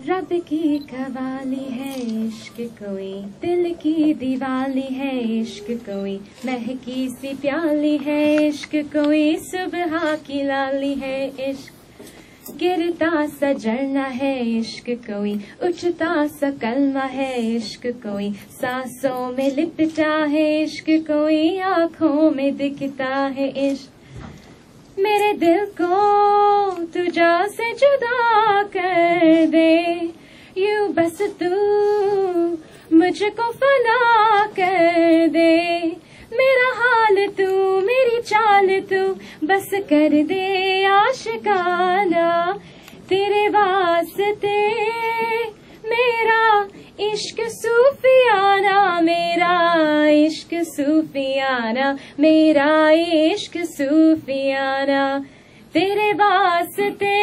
रब की कवाली है, इश्क कोई, दिल की दीवाली है, इश्क कोई, महकी सी प्याली है, इश्क कोई, सुबह की लाली है, इश्क। गिरता सा झरना है, इश्क कोई, उठता सा कलमा है, इश्क कोई, सांसों में लिपटा है, इश्क कोई, आँखों में दिखता है, इश्क। मेरे दिल को तुझा से जुदा कर दे। यू बस तू मुझको फना कर दे। मेरा हाल तू, मेरी चाल तू, बस कर दे आशिकाना। तेरे वास्ते मेरा इश्क सूफियाना, मेरा इश्क सूफियाना, मेरा इश्क सूफियाना। तेरे वास्ते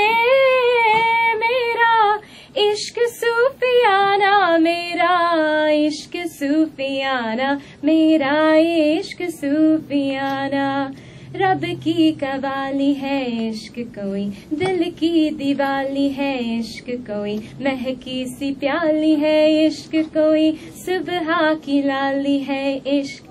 मेरा इश्क सूफियाना, मेरा इश्क सूफियाना, मेरा इश्क सूफियाना। रब की कवाली है इश्क कोई, दिल की दिवाली है इश्क कोई, महकी सी प्याली है इश्क कोई, सुबह की लाली है इश्क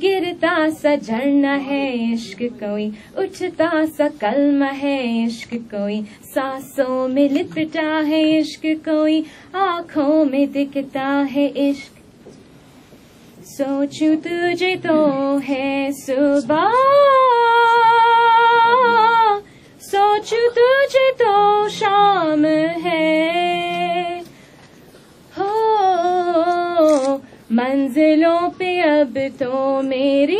गिरता सा झरना है, इश्क कोई। उठता सा कलम है, इश्क कोई। सांसों में लिपटा है, इश्क कोई। आँखों में दिखता है इश्क। सोचू तुझे तो है सुबह। मंजिलों पे अब तो मेरी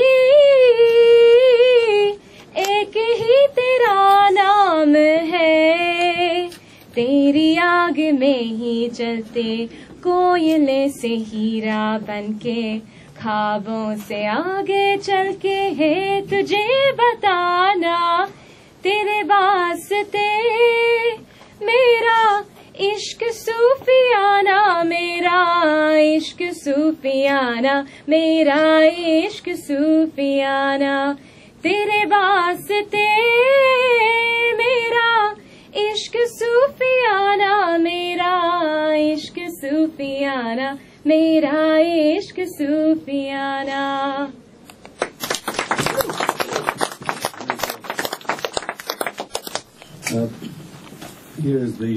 एक ही तेरा नाम है। तेरी आग में ही चलते कोयले से हीरा बनके खाबों से आगे चल के है तुझे बताना तेरे वास्ते। इश्क सूफियाना मेरा इश्क सूफियाना तेरे वास्ते मेरा इश्क सूफियाना मेरा इश्क सूफियाना मेरा इश्क सूफियाना। Uh, Here's the